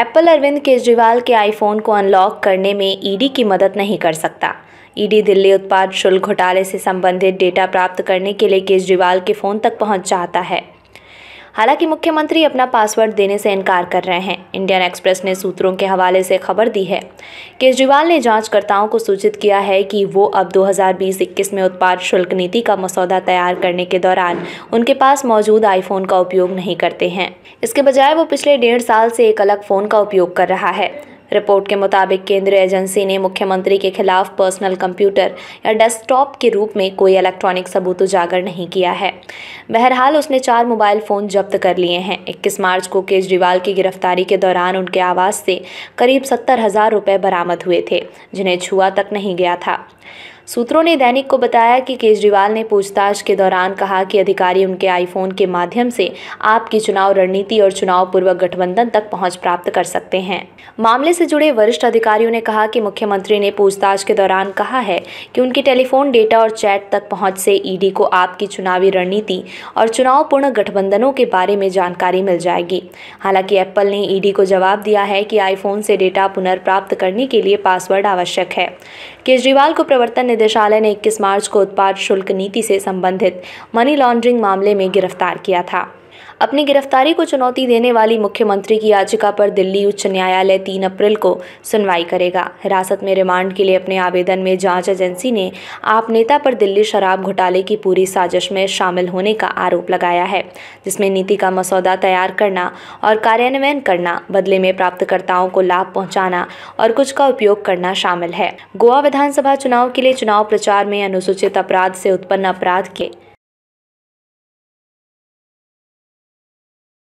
Apple Arvind Kejriwal के iPhone को unlock करने में ईडी की मदद नहीं कर सकता। ईडी दिल्ली उत्पाद शुल्क घोटाले से संबंधित डेटा प्राप्त करने के लिए केजरीवाल के फ़ोन तक पहुँच चाहता है। हालाँकि मुख्यमंत्री अपना पासवर्ड देने से इनकार कर रहे हैं। इंडियन एक्सप्रेस ने सूत्रों के हवाले से खबर दी है। केजरीवाल ने जांचकर्ताओं को सूचित किया है कि वो अब 2020-21 में उत्पाद शुल्क नीति का मसौदा तैयार करने के दौरान उनके पास मौजूद आईफोन का उपयोग नहीं करते हैं। इसके बजाय वो पिछले डेढ़ साल से एक अलग फ़ोन का उपयोग कर रहा है। रिपोर्ट के मुताबिक केंद्रीय एजेंसी ने मुख्यमंत्री के खिलाफ पर्सनल कंप्यूटर या डेस्कटॉप के रूप में कोई इलेक्ट्रॉनिक सबूत उजागर नहीं किया है। बहरहाल, उसने चार मोबाइल फ़ोन जब्त कर लिए हैं। 21 मार्च को केजरीवाल की गिरफ्तारी के दौरान उनके आवास से करीब सत्तर हज़ार रुपये बरामद हुए थे, जिन्हें छुआ तक नहीं गया था। सूत्रों ने दैनिक को बताया कि केजरीवाल ने पूछताछ के दौरान कहा कि अधिकारी उनके आईफोन के माध्यम से आपकी चुनाव रणनीति और चुनाव पूर्वक गठबंधन तक पहुँच प्राप्त कर सकते हैं। मामले से जुड़े वरिष्ठ अधिकारियों ने कहा कि मुख्यमंत्री ने पूछताछ के दौरान कहा है कि उनकी टेलीफोन डेटा और चैट तक पहुँच से ईडी को आपकी चुनावी रणनीति और चुनाव पूर्ण गठबंधनों के बारे में जानकारी मिल जाएगी। हालाँकि एप्पल ने ईडी को जवाब दिया है कि आईफोन से डेटा पुनर्प्राप्त करने के लिए पासवर्ड आवश्यक है। केजरीवाल को प्रवर्तन निदेशालय ने 21 मार्च को उत्पाद शुल्क नीति से संबंधित मनी लॉन्ड्रिंग मामले में गिरफ़्तार किया था। अपनी गिरफ्तारी को चुनौती देने वाली मुख्यमंत्री की याचिका पर दिल्ली उच्च न्यायालय तीन अप्रैल को सुनवाई करेगा। हिरासत में रिमांड के लिए अपने आवेदन में जाँच एजेंसी ने आप नेता पर दिल्ली शराब घोटाले की पूरी साजिश में शामिल होने का आरोप लगाया है, जिसमें नीति का मसौदा तैयार करना और कार्यान्वयन करना, बदले में प्राप्तकर्ताओं को लाभ पहुंचाना और कुछ का उपयोग करना शामिल है। गोवा विधानसभा चुनाव के लिए चुनाव प्रचार में अनुसूचित अपराध से उत्पन्न अपराध के